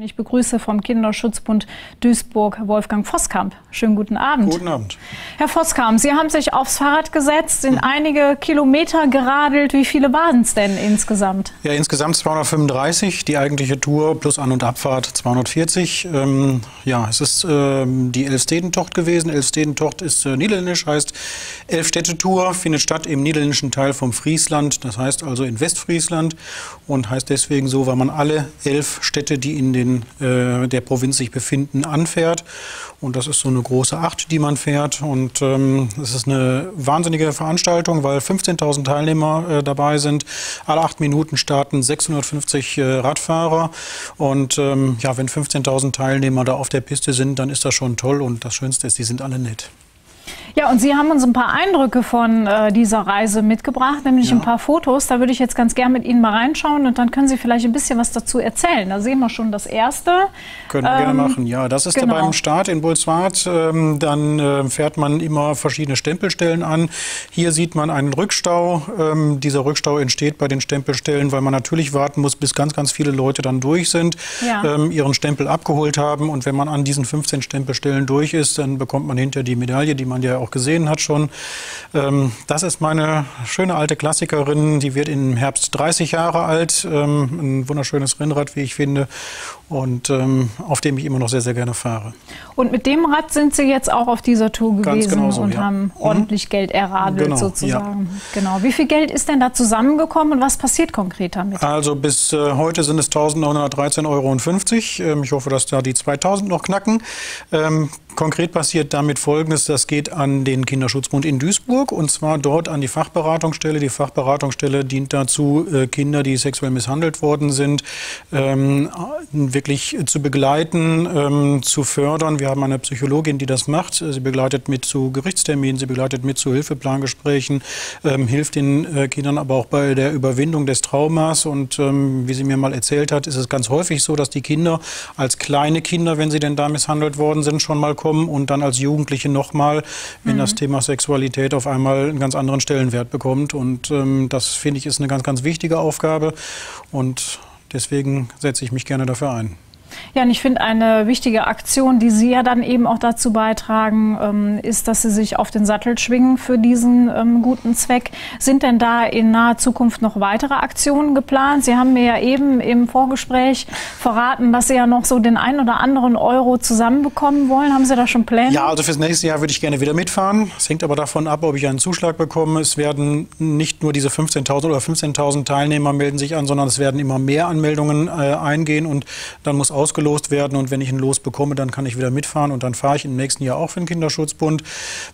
Ich begrüße vom Kinderschutzbund Duisburg Wolfgang Voskamp. Schönen guten Abend. Guten Abend. Herr Voskamp, Sie haben sich aufs Fahrrad gesetzt, sind hm. einige Kilometer geradelt. Wie viele waren es denn insgesamt? Ja, insgesamt 235, die eigentliche Tour plus An- und Abfahrt 240. Ähm, ja, es ist ähm, die Elfstedentocht gewesen. Elfstedentocht ist äh, niederländisch, heißt Elfstädte-Tour, findet statt im niederländischen Teil vom Friesland, das heißt also in Westfriesland und heißt deswegen so, weil man alle elf Städte, die in den den, äh, der Provinz sich befinden, anfährt. Und das ist so eine große Acht, die man fährt. Und ähm, es ist eine wahnsinnige Veranstaltung, weil 15.000 Teilnehmer äh, dabei sind. Alle acht Minuten starten 650 äh, Radfahrer. Und ähm, ja, wenn 15.000 Teilnehmer da auf der Piste sind, dann ist das schon toll. Und das Schönste ist, die sind alle nett. Ja, und Sie haben uns ein paar Eindrücke von äh, dieser Reise mitgebracht, nämlich ja. ein paar Fotos. Da würde ich jetzt ganz gern mit Ihnen mal reinschauen und dann können Sie vielleicht ein bisschen was dazu erzählen. Da sehen wir schon das erste. Können wir ähm, gerne machen, ja. Das ist genau. beim Start in Bulswart. Ähm, dann äh, fährt man immer verschiedene Stempelstellen an. Hier sieht man einen Rückstau. Ähm, dieser Rückstau entsteht bei den Stempelstellen, weil man natürlich warten muss, bis ganz, ganz viele Leute dann durch sind, ja. ähm, ihren Stempel abgeholt haben. Und wenn man an diesen 15 Stempelstellen durch ist, dann bekommt man hinter die Medaille, die man ja auch gesehen hat schon. Ähm, das ist meine schöne alte Klassikerin, die wird im Herbst 30 Jahre alt. Ähm, ein wunderschönes Rennrad, wie ich finde, und ähm, auf dem ich immer noch sehr, sehr gerne fahre. Und mit dem Rad sind Sie jetzt auch auf dieser Tour gewesen genau so, und ja. haben mhm. ordentlich Geld erradelt genau, sozusagen. Ja. Genau. Wie viel Geld ist denn da zusammengekommen und was passiert konkret damit? Also bis äh, heute sind es 1.913,50 Euro. Ähm, ich hoffe, dass da die 2.000 noch knacken. Ähm, Konkret passiert damit Folgendes, das geht an den Kinderschutzbund in Duisburg und zwar dort an die Fachberatungsstelle. Die Fachberatungsstelle dient dazu, äh, Kinder, die sexuell misshandelt worden sind, ähm, wirklich zu begleiten, ähm, zu fördern. Wir haben eine Psychologin, die das macht. Sie begleitet mit zu Gerichtsterminen, sie begleitet mit zu Hilfeplangesprächen, ähm, hilft den äh, Kindern aber auch bei der Überwindung des Traumas. Und wie sie mir mal erzählt hat, ist es ganz häufig so, dass die Kinder als kleine Kinder, wenn sie denn da misshandelt worden sind, schon mal kommen und dann als Jugendliche nochmal, wenn mhm. das Thema Sexualität auf einmal einen ganz anderen Stellenwert bekommt. Und ähm, das finde ich ist eine ganz, ganz wichtige Aufgabe und deswegen setze ich mich gerne dafür ein. Ja, und ich finde eine wichtige Aktion, die Sie ja dann eben auch dazu beitragen, ähm, ist, dass Sie sich auf den Sattel schwingen für diesen ähm, guten Zweck. Sind denn da in naher Zukunft noch weitere Aktionen geplant? Sie haben mir ja eben im Vorgespräch verraten, dass Sie ja noch so den ein oder anderen Euro zusammenbekommen wollen. Haben Sie da schon Pläne? Ja, also fürs nächste Jahr würde ich gerne wieder mitfahren. Es hängt aber davon ab, ob ich einen Zuschlag bekomme. Es werden nicht nur diese 15.000 oder 15.000 Teilnehmer melden sich an, sondern es werden immer mehr Anmeldungen äh, eingehen und dann muss auch ausgelost werden und wenn ich ein Los bekomme, dann kann ich wieder mitfahren und dann fahre ich im nächsten Jahr auch für den Kinderschutzbund.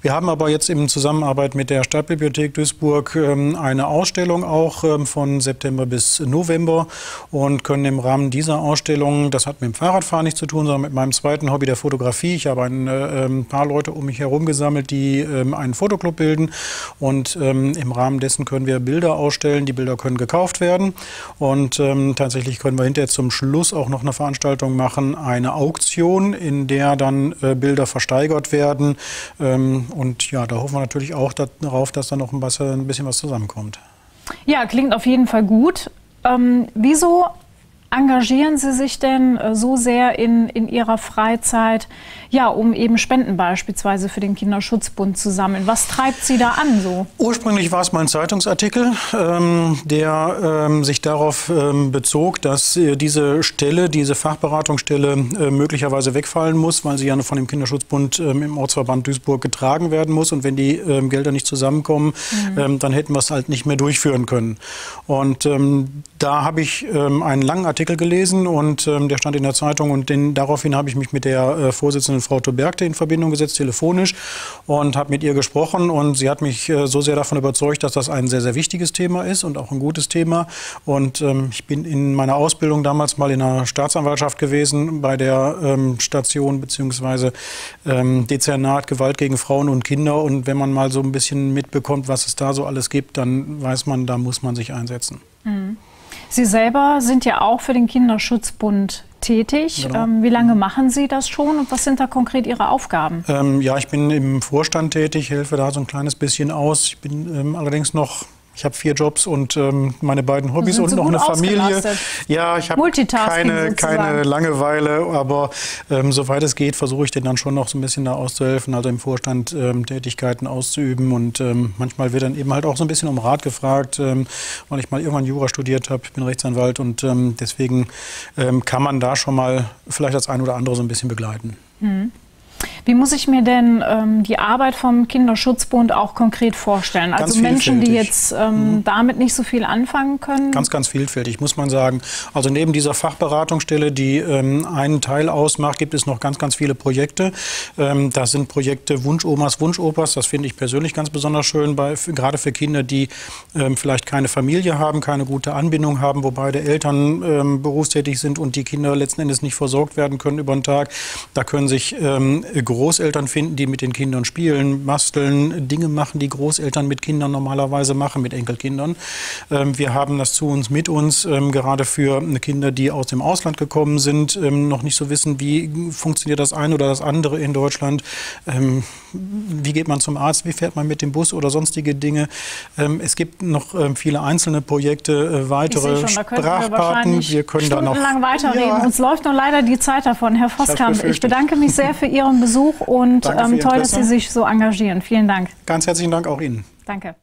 Wir haben aber jetzt in Zusammenarbeit mit der Stadtbibliothek Duisburg ähm, eine Ausstellung auch ähm, von September bis November und können im Rahmen dieser Ausstellung, das hat mit dem Fahrradfahren nichts zu tun, sondern mit meinem zweiten Hobby der Fotografie. Ich habe ein äh, ähm, paar Leute um mich herum gesammelt, die einen Fotoclub bilden und im Rahmen dessen können wir Bilder ausstellen. Die Bilder können gekauft werden und tatsächlich können wir hinterher zum Schluss auch noch eine Veranstaltung Veranstaltung machen, eine Auktion, in der dann äh, Bilder versteigert werden. Ähm, und ja, da hoffen wir natürlich auch darauf, dass da noch ein bisschen was zusammenkommt. Ja, klingt auf jeden Fall gut. Ähm, wieso engagieren Sie sich denn äh, so sehr in, in Ihrer Freizeit, ja, um eben Spenden beispielsweise für den Kinderschutzbund zu sammeln? Was treibt Sie da an so? Ursprünglich war es mal ein Zeitungsartikel, ähm, der ähm, sich darauf ähm, bezog, dass äh, diese Stelle, diese Fachberatungsstelle äh, möglicherweise wegfallen muss, weil sie ja von dem Kinderschutzbund ähm, im Ortsverband Duisburg getragen werden muss. Und wenn die ähm, Gelder nicht zusammenkommen, mhm. Ähm, dann hätten wir es halt nicht mehr durchführen können. Und da habe ich einen langen Artikel Artikel gelesen und ähm, der stand in der Zeitung und den, daraufhin habe ich mich mit der äh, Vorsitzenden Frau Tobergte in Verbindung gesetzt, telefonisch und habe mit ihr gesprochen und sie hat mich äh, so sehr davon überzeugt, dass das ein sehr, sehr wichtiges Thema ist und auch ein gutes Thema und ähm, ich bin in meiner Ausbildung damals mal in der Staatsanwaltschaft gewesen bei der ähm, Station bzw. Ähm, Dezernat Gewalt gegen Frauen und Kinder und wenn man mal so ein bisschen mitbekommt, was es da so alles gibt, dann weiß man, da muss man sich einsetzen. Mhm. Sie selber sind ja auch für den Kinderschutzbund tätig. Genau. Ähm, wie lange machen Sie das schon und was sind da konkret Ihre Aufgaben? Ähm, ja, ich bin im Vorstand tätig, helfe da so ein kleines bisschen aus. Ich bin ähm, allerdings noch Ich habe vier Jobs und ähm, meine beiden Hobbys und noch eine Familie. Ja, ich habe keine, keine Langeweile, aber ähm, soweit es geht, versuche ich denen dann schon noch so ein bisschen da auszuhelfen, also im Vorstand ähm, Tätigkeiten auszuüben und ähm, manchmal wird dann eben halt auch so ein bisschen um Rat gefragt, ähm, weil ich mal irgendwann Jura studiert habe, ich bin Rechtsanwalt und ähm, deswegen kann man da schon mal vielleicht das ein oder andere so ein bisschen begleiten. Mhm. Wie muss ich mir denn ähm, die Arbeit vom Kinderschutzbund auch konkret vorstellen? Also ganz Menschen, die jetzt ähm, mhm. damit nicht so viel anfangen können? Ganz, ganz vielfältig, muss man sagen. Also neben dieser Fachberatungsstelle, die ähm, einen Teil ausmacht, gibt es noch ganz, ganz viele Projekte. Ähm, das sind Projekte Wunschomas, Wunschopas. Das finde ich persönlich ganz besonders schön, bei, gerade für Kinder, die ähm, vielleicht keine Familie haben, keine gute Anbindung haben, wo beide Eltern ähm, berufstätig sind und die Kinder letzten Endes nicht versorgt werden können über den Tag. Da können sich ähm, Großeltern finden, die mit den Kindern spielen, basteln, Dinge machen, die Großeltern mit Kindern normalerweise machen, mit Enkelkindern. Ähm, wir haben das zu uns mit uns, ähm, gerade für Kinder, die aus dem Ausland gekommen sind, ähm, noch nicht so wissen, wie funktioniert das eine oder das andere in Deutschland. Wie geht man zum Arzt, wie fährt man mit dem Bus oder sonstige Dinge. Es gibt noch viele einzelne Projekte, äh, weitere schon, Sprachpaten. Wir, wir können da noch lang weiterreden. Ja. Uns läuft nur leider die Zeit davon. Herr Voskamp, ich bedanke mich sehr für Ihren Besuch und ähm, toll, dass Sie sich so engagieren. Vielen Dank. Ganz herzlichen Dank auch Ihnen. Danke.